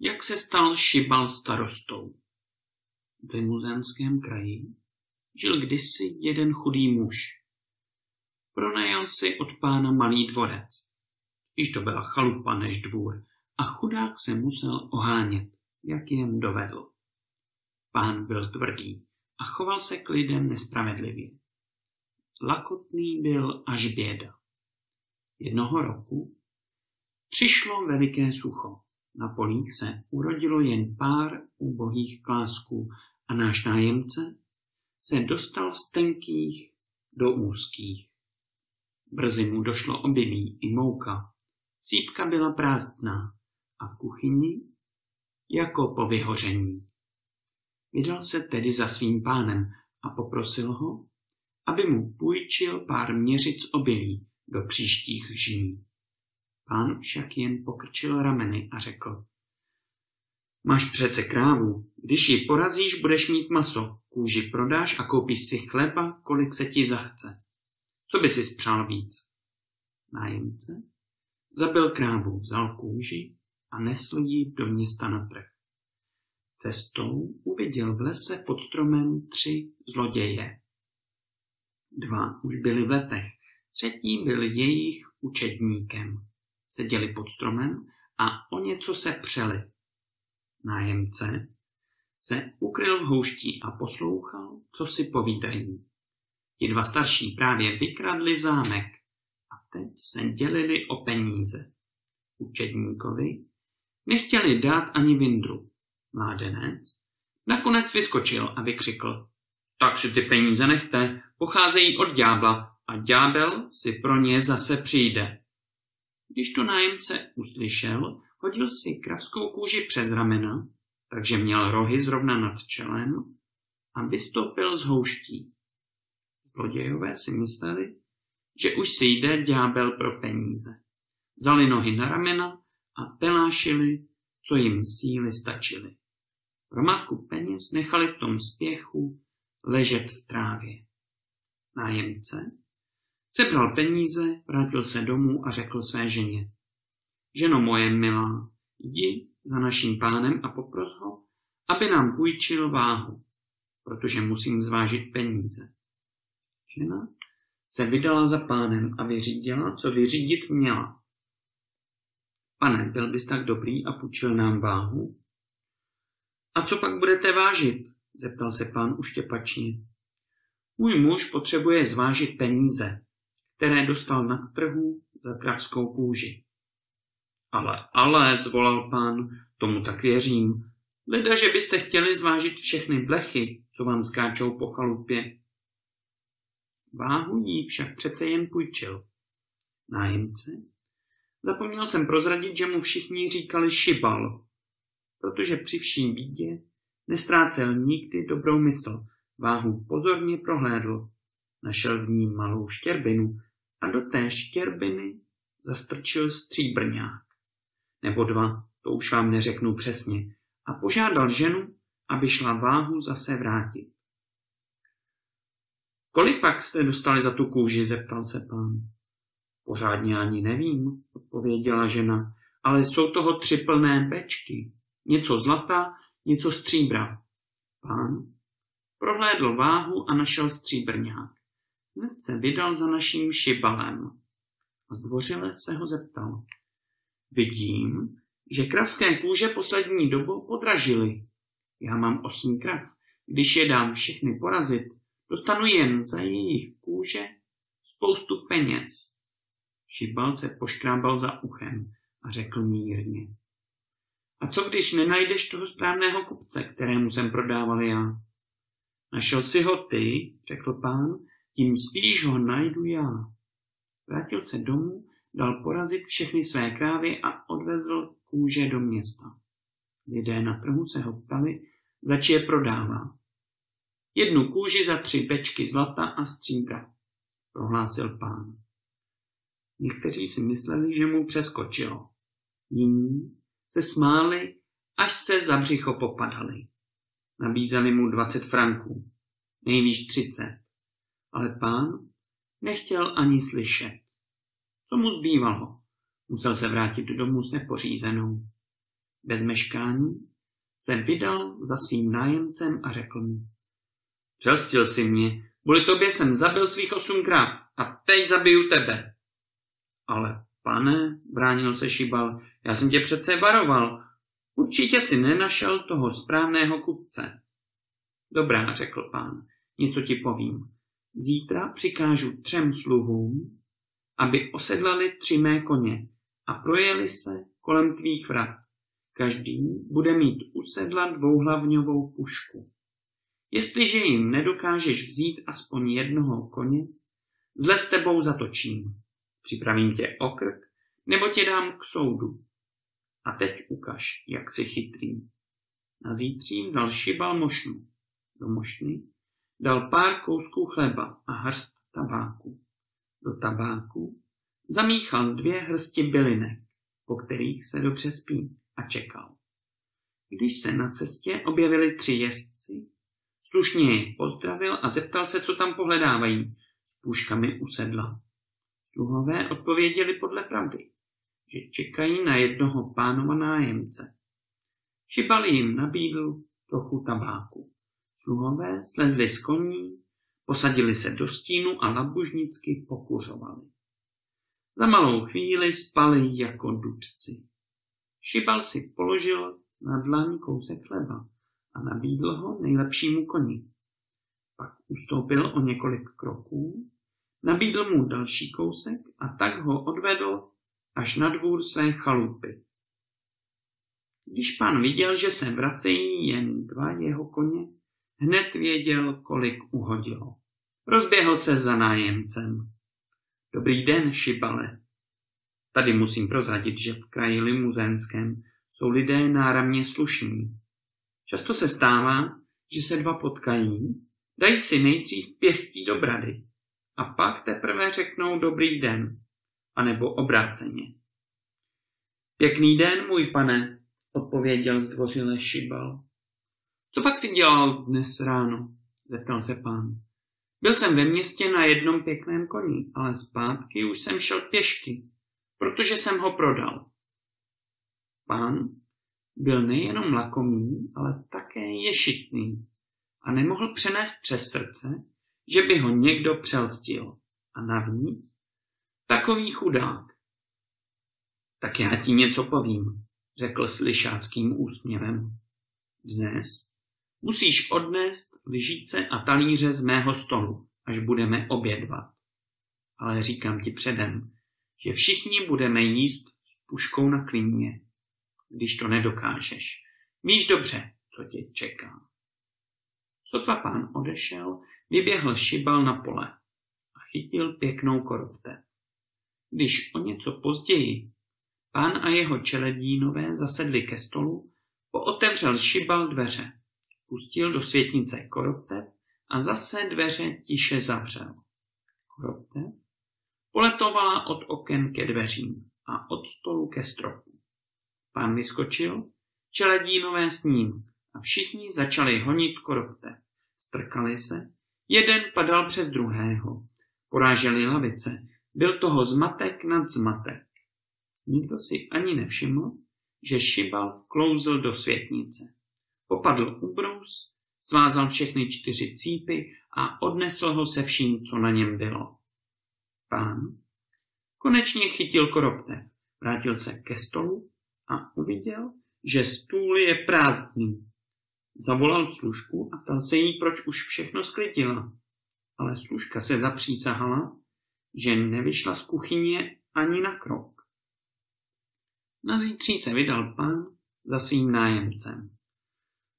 jak se stal Šibal starostou. V Limuzánském kraji žil kdysi jeden chudý muž. Pronajal si od pána malý dvorec. Již to byla chalupa než dvůr a chudák se musel ohánět, jak jen dovedl. Pán byl tvrdý a choval se k lidem nespravedlivě. Lakotný byl až běda. Jednoho roku přišlo veliké sucho. Na polích se urodilo jen pár ubohých klásků a náš nájemce se dostal z tenkých do úzkých. Brzy mu došlo obilí i mouka. Sípka byla prázdná a v kuchyni jako po vyhoření. Vydal se tedy za svým pánem a poprosil ho, aby mu půjčil pár měřic obilí do příštích žní. Pán však jen pokrčil rameny a řekl, Máš přece krávu, když ji porazíš, budeš mít maso, kůži prodáš a koupíš si chleba, kolik se ti zachce. Co by si spřál víc? Nájemce zabil krávu, vzal kůži a nesl ji do města na trh. Cestou uviděl v lese pod stromem tři zloděje. Dva už byli v letech, třetí byl jejich učedníkem. Seděli pod stromem a o něco se přeli. Nájemce se ukryl v houští a poslouchal, co si povídají. Ti dva starší právě vykradli zámek a teď se dělili o peníze. Učedníkovi nechtěli dát ani vindru. Mládenec nakonec vyskočil a vykřikl. Tak si ty peníze nechte, pocházejí od ďábla a ďábel si pro ně zase přijde. Když to nájemce uslyšel, hodil si kravskou kůži přes ramena, takže měl rohy zrovna nad čelem a vystoupil z houští. Zlodějové si mysleli, že už si jde ďábel pro peníze. Vzali nohy na ramena a pelášili, co jim síly stačily. Hromádku peněz nechali v tom spěchu ležet v trávě. Nájemce sebral peníze, vrátil se domů a řekl své ženě. Ženo moje milá, jdi za naším pánem a popros ho, aby nám půjčil váhu, protože musím zvážit peníze. Žena se vydala za pánem a vyřídila, co vyřídit měla. Pane, byl bys tak dobrý a půjčil nám váhu? A co pak budete vážit? zeptal se pán uštěpačně. Můj muž potřebuje zvážit peníze, které dostal na trhu za kravskou kůži. Ale, ale, zvolal pán, tomu tak věřím. Leda, že byste chtěli zvážit všechny blechy, co vám skáčou po chalupě. Váhu jí však přece jen půjčil. Nájemce? Zapomněl jsem prozradit, že mu všichni říkali šibal, protože při vším bídě nestrácel nikdy dobrou mysl. Váhu pozorně prohlédl. Našel v ní malou štěrbinu a do té štěrbiny zastrčil stříbrňák. Nebo dva, to už vám neřeknu přesně, a požádal ženu, aby šla váhu zase vrátit. Kolik pak jste dostali za tu kůži, zeptal se pán. Pořádně ani nevím, odpověděla žena, ale jsou toho tři plné pečky. Něco zlata, něco stříbra. Pán prohlédl váhu a našel stříbrňák. Hned se vydal za naším šibalem a zdvořile se ho zeptal. Vidím, že kravské kůže poslední dobou podražily. Já mám osm krav. Když je dám všechny porazit, dostanu jen za jejich kůže spoustu peněz. Šibal se poškrábal za uchem a řekl mírně. A co když nenajdeš toho správného kupce, kterému jsem prodával já? Našel si ho ty, řekl pán, tím spíš ho najdu já. Vrátil se domů, dal porazit všechny své krávy a odvezl kůže do města. Lidé na trhu se ho ptali, zač je prodává. Jednu kůži za tři bečky zlata a stříbra, prohlásil pán. Někteří si mysleli, že mu přeskočilo. Jiní se smáli, až se za břicho popadali. Nabízeli mu dvacet franků, nejvýš třicet, ale pán nechtěl ani slyšet. Co mu zbývalo? Musel se vrátit domů s nepořízenou. bez meškání, se vydal za svým nájemcem a řekl mu. Přelstil si mě, kvůli tobě jsem zabil svých osm kráv a teď zabiju tebe. Ale pane, bránil se Šibal, já jsem tě přece varoval. Určitě si nenašel toho správného kupce. Dobrá, řekl pán, něco ti povím. Zítra přikážu třem sluhům, aby osedlali tři mé koně a projeli se kolem tvých vrat. Každý bude mít u sedla dvouhlavňovou pušku. Jestliže jim nedokážeš vzít aspoň jednoho koně, zle s tebou zatočím. Připravím tě o krk, nebo tě dám k soudu. A teď ukaž, jak jsi chytrý. Na zítří vzal šibal mošnu. Do mošny dal pár kousků chleba a hrst tabáku. Do tabáku zamíchal dvě hrsti bylinek, po kterých se dobře spí a čekal. Když se na cestě objevili tři jezdci, slušně je pozdravil a zeptal se, co tam pohledávají s puškami u sedla. Sluhové odpověděli podle pravdy, že čekají na jednoho pánova nájemce. Šibal jim nabídl trochu tabáku. Sluhové slezli z koní, posadili se do stínu a labužnicky pokuřovali. Za malou chvíli spali jako dudci. Šibal si položil na dlaň kousek chleba a nabídl ho nejlepšímu koni. Pak ustoupil o několik kroků, nabídl mu další kousek a tak ho odvedl až na dvůr své chalupy. Když pán viděl, že se vracejí jen dva jeho koně, hned věděl, kolik uhodilo. Rozběhl se za nájemcem. Dobrý den, šibale. Tady musím prozradit, že v kraji limuzenském jsou lidé náramně slušní. Často se stává, že se dva potkají, dají si nejdřív pěstí do brady a pak teprve řeknou dobrý den, anebo obráceně. Pěkný den, můj pane, odpověděl zdvořile Šibal. Co pak si dělal dnes ráno? zeptal se pán. Byl jsem ve městě na jednom pěkném koni, ale zpátky už jsem šel pěšky, protože jsem ho prodal. Pán byl nejenom lakomý, ale také ješitný a nemohl přenést přes srdce, že by ho někdo přelstil. A navíc takový chudák. Tak já ti něco povím, řekl slyšáckým úsměvem. Dnes musíš odnést lžíce a talíře z mého stolu, až budeme obědvat. Ale říkám ti předem, že všichni budeme jíst s puškou na klíně, když to nedokážeš. Víš dobře, co tě čeká. Sotva pán odešel, vyběhl šibal na pole a chytil pěknou koropte. Když o něco později pán a jeho čeledínové zasedli ke stolu, pootevřel šibal dveře, pustil do světnice koropte a zase dveře tiše zavřel. Koropte poletovala od oken ke dveřím a od stolu ke stropu. Pán vyskočil, čeledínové s ním a všichni začali honit koropte. Strkali se, jeden padal přes druhého, poráželi lavice, byl toho zmatek nad zmatek. Nikdo si ani nevšiml, že šibal vklouzl do světnice. Popadl ubrus, svázal všechny čtyři cípy a odnesl ho se vším, co na něm bylo. Pán konečně chytil koroptev, vrátil se ke stolu a uviděl, že stůl je prázdný. Zavolal služku a ptal se jí, proč už všechno sklidila. Ale služka se zapřísahala, že nevyšla z kuchyně ani na krok. Na zítří se vydal pán za svým nájemcem.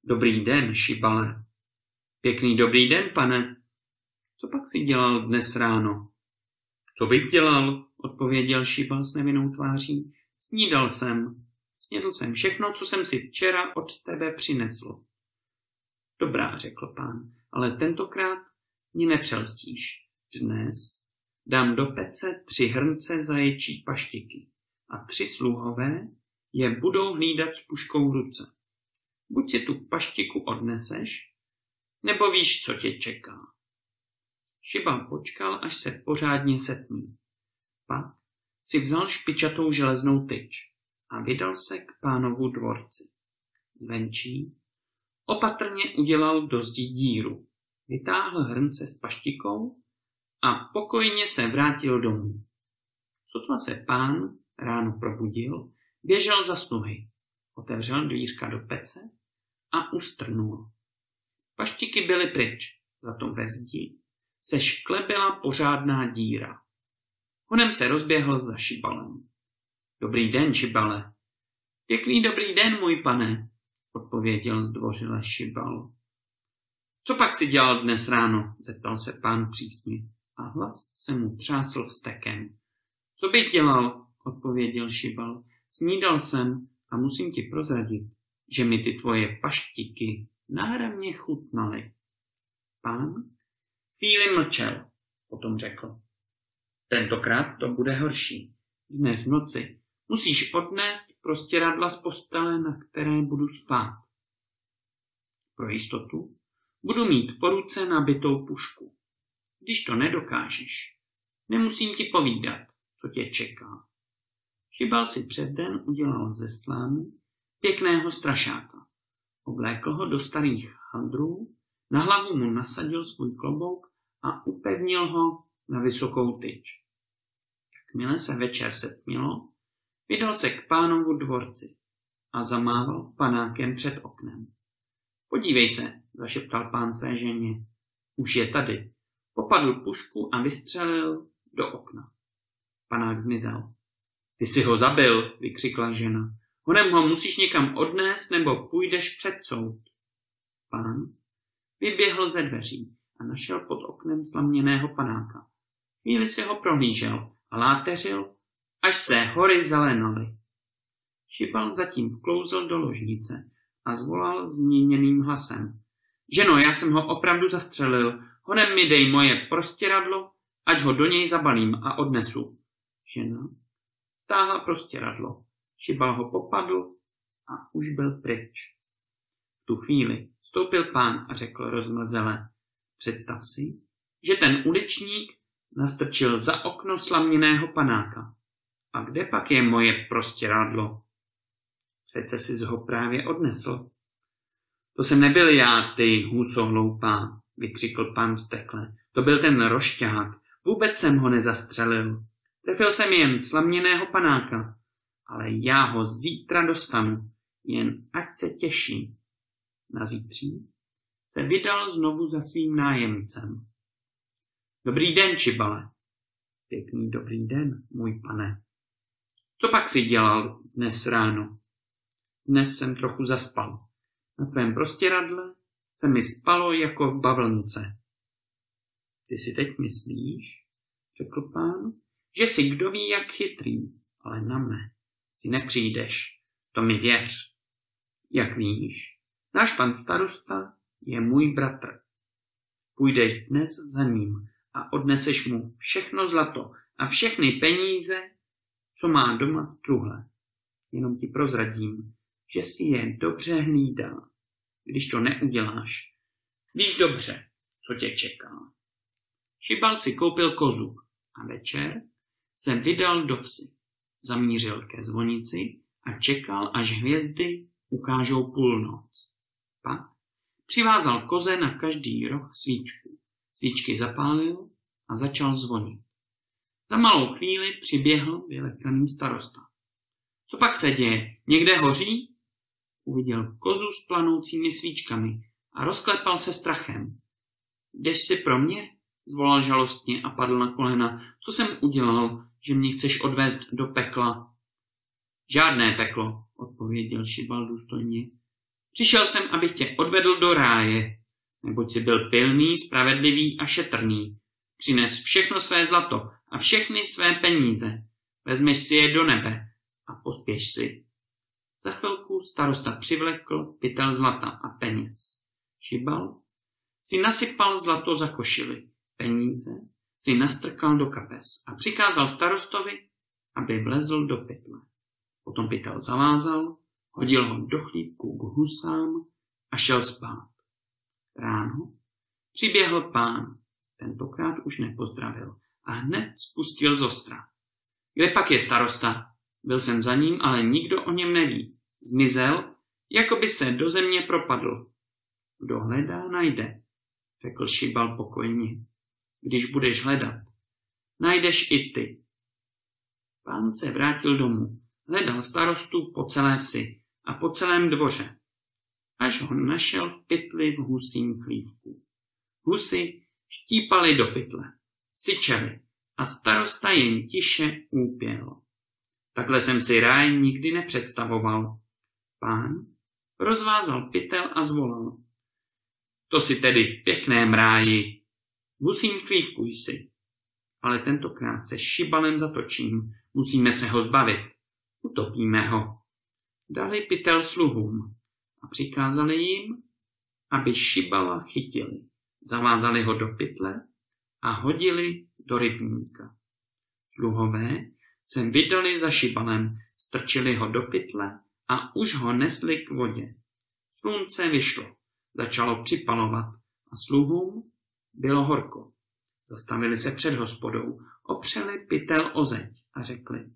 Dobrý den, šibale. Pěkný dobrý den, pane. Co pak si dělal dnes ráno? Co bych dělal, odpověděl šibal s nevinnou tváří. Snídal jsem. Snědl jsem všechno, co jsem si včera od tebe přinesl. Dobrá, řekl pán, ale tentokrát mě nepřelstíš. Dnes dám do pece tři hrnce zaječí paštiky a tři sluhové je budou hlídat s puškou v ruce. Buď si tu paštiku odneseš, nebo víš, co tě čeká. Šibal počkal, až se pořádně setmí. Pak si vzal špičatou železnou tyč a vydal se k pánovu dvorci. Zvenčí opatrně udělal do zdi díru, vytáhl hrnce s paštikou a pokojně se vrátil domů. Sotva se pán ráno probudil, běžel za snuhy, otevřel dvířka do pece a ustrnul. Paštiky byly pryč, za to ve zdi se šklebila pořádná díra. Honem se rozběhl za šibalem. Dobrý den, šibale. Pěkný dobrý den, můj pane, odpověděl zdvořile šibal. Co pak si dělal dnes ráno? zeptal se pán přísně a hlas se mu třásl vstekem. Co bych dělal? odpověděl šibal. Snídal jsem a musím ti prozradit, že mi ty tvoje paštiky náramně chutnaly. Pán chvíli mlčel, potom řekl. Tentokrát to bude horší. Dnes v noci musíš odnést prostěradla z postele, na které budu spát. Pro jistotu budu mít po ruce nabitou pušku. Když to nedokážeš, nemusím ti povídat, co tě čeká. Šibal si přes den udělal ze slámy pěkného strašáka. Oblékl ho do starých handrů, na hlavu mu nasadil svůj klobouk a upevnil ho na vysokou tyč. Jakmile se večer setmělo, vydal se k pánovu dvorci a zamával panákem před oknem. Podívej se, zašeptal pán své ženě. Už je tady. Popadl pušku a vystřelil do okna. Panák zmizel. Ty jsi ho zabil, vykřikla žena. Honem ho musíš někam odnést, nebo půjdeš před soud. Pán vyběhl ze dveří a našel pod oknem slaměného panáka. Chvíli si ho prohlížel a láteřil, až se hory zelenaly. Šibal zatím vklouzl do ložnice a zvolal změněným hlasem. Ženo, já jsem ho opravdu zastřelil. Honem mi dej moje prostěradlo, ať ho do něj zabalím a odnesu. Žena stáhla prostěradlo. Šibal ho popadl a už byl pryč. V tu chvíli stoupil pán a řekl rozmrzele. Představ si, že ten uličník nastrčil za okno slaměného panáka. A kde pak je moje prostěradlo? Přece si ho právě odnesl. To jsem nebyl já, ty hůso hloupá, vykřikl pán vztekle. To byl ten rošťák. Vůbec jsem ho nezastřelil. Trefil jsem jen slaměného panáka. Ale já ho zítra dostanu. Jen ať se těší. Na zítří se vydal znovu za svým nájemcem. Dobrý den, Čibale. Pěkný dobrý den, můj pane. Co pak si dělal dnes ráno? Dnes jsem trochu zaspal. Na tvém prostěradle se mi spalo jako v bavlnce. Ty si teď myslíš, řekl pán, že si kdo ví jak chytrý, ale na mne si nepřijdeš, to mi věř. Jak víš, náš pan starosta je můj bratr. Půjdeš dnes za ním a odneseš mu všechno zlato a všechny peníze, co má doma truhle. Jenom ti prozradím, že si je dobře hlídá. Když to neuděláš, víš dobře, co tě čeká. Šibal si koupil kozu a večer se vydal do vsi. Zamířil ke zvonici a čekal, až hvězdy ukážou půlnoc. Pak přivázal koze na každý roh svíčku. Svíčky zapálil a začal zvonit. Za malou chvíli přiběhl vylekaný starosta. Co pak se děje? Někde hoří? Uviděl kozu s planoucími svíčkami a rozklepal se strachem. Jdeš si pro mě? Zvolal žalostně a padl na kolena. Co jsem udělal, že mě chceš odvést do pekla? Žádné peklo, odpověděl Šibal důstojně. Přišel jsem, abych tě odvedl do ráje, neboť jsi byl pilný, spravedlivý a šetrný. Přines všechno své zlato a všechny své peníze. Vezmeš si je do nebe a pospěš si. Za chvilku starosta přivlekl pytel zlata a peněz. Šibal si nasypal zlato za košily, peníze si nastrkal do kapes a přikázal starostovi, aby vlezl do pytle. Potom pytel zavázal, hodil ho do chlípku k husám a šel spát. Ráno přiběhl pán, tentokrát už nepozdravil a hned spustil z ostra. Kde pak je starosta? Byl jsem za ním, ale nikdo o něm neví. Zmizel, jako by se do země propadl. Kdo hledá, najde, řekl Šibal pokojně. Když budeš hledat, najdeš i ty. Pán se vrátil domů, hledal starostu po celé vsi a po celém dvoře, až ho našel v pytli v husím chlívku. Husy štípali do pytle, syčeli a starosta jen tiše úpěl. Takhle jsem si ráj nikdy nepředstavoval. Pán rozvázal pytel a zvolal. To si tedy v pěkném ráji. Musím chlívku jsi. Ale tentokrát se šibalem zatočím. Musíme se ho zbavit. Utopíme ho. Dali pytel sluhům a přikázali jim, aby šibala chytili. Zavázali ho do pytle a hodili do rybníka. Sluhové se vydali za šibalem, strčili ho do pytle a už ho nesli k vodě. Slunce vyšlo, začalo připalovat a sluhům bylo horko. Zastavili se před hospodou, opřeli pytel o zeď a řekli,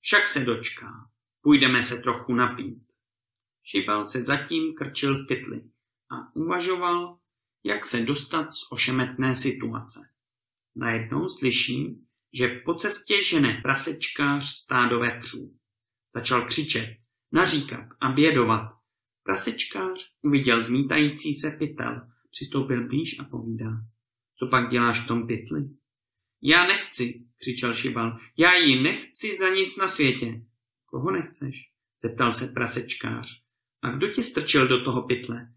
však se dočká, půjdeme se trochu napít. Šibal se zatím krčil v pytli a uvažoval, jak se dostat z ošemetné situace. Najednou slyší, že po cestě žene prasečkář stádo vepřů. Začal křičet, naříkat a bědovat. Prasečkář uviděl zmítající se pytel, přistoupil blíž a povídá. Co pak děláš v tom pytli? Já nechci, křičel Šibal. Já ji nechci za nic na světě. Koho nechceš? zeptal se prasečkář. A kdo tě strčil do toho pytle?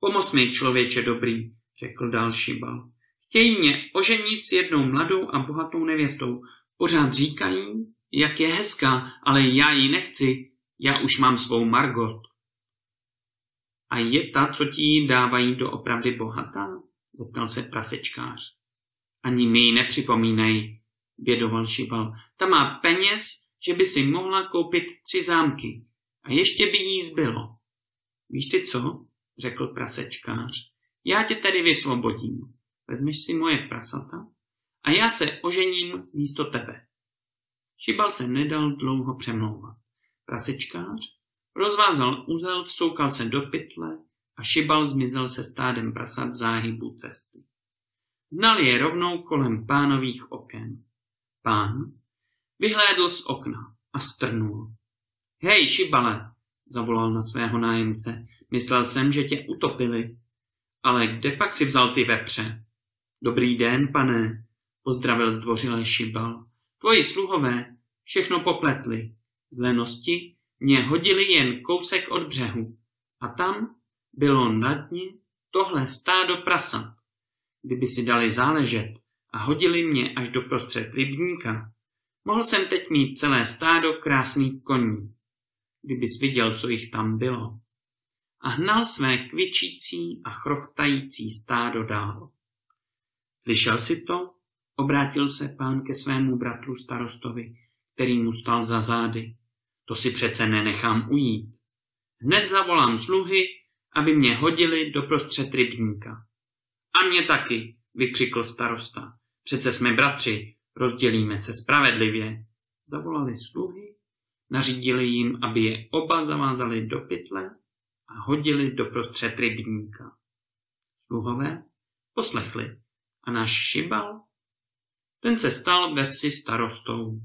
Pomoz mi, člověče dobrý, řekl dál Šibal. Chtějí mě oženit s jednou mladou a bohatou nevěstou. Pořád říkají, jak je hezká, ale já ji nechci. Já už mám svou Margot. A je ta, co ti dávají do opravdy bohatá? Zeptal se prasečkář. Ani mi ji nepřipomínej, bědoval Šibal. Ta má peněz, že by si mohla koupit tři zámky. A ještě by jí zbylo. Víš ty co? řekl prasečkář. Já tě tedy vysvobodím. Vezmeš si moje prasata a já se ožením místo tebe. Šibal se nedal dlouho přemlouvat. Prasečkář rozvázal úzel, vsoukal se do pytle a Šibal zmizel se stádem prasat v záhybu cesty. Hnal je rovnou kolem pánových oken. Pán vyhlédl z okna a strnul. Hej, Šibale, zavolal na svého nájemce, myslel jsem, že tě utopili. Ale kde pak si vzal ty vepře? Dobrý den, pane, pozdravil zdvořilé Šibal. Tvoji sluhové všechno popletli. Z lenosti mě hodili jen kousek od břehu. A tam bylo na dně tohle stádo prasat. Kdyby si dali záležet a hodili mě až do prostřed rybníka, mohl jsem teď mít celé stádo krásných koní. Kdybys viděl, co jich tam bylo. A hnal své kvičící a chrochtající stádo dál. Slyšel si to? Obrátil se pán ke svému bratru starostovi, který mu stal za zády. To si přece nenechám ujít. Hned zavolám sluhy, aby mě hodili do prostřed rybníka. A mě taky, vykřikl starosta. Přece jsme bratři, rozdělíme se spravedlivě. Zavolali sluhy, nařídili jim, aby je oba zavázali do pytle a hodili do prostřed rybníka. Sluhové poslechli a náš Šibal, ten se stal ve vsi starostou.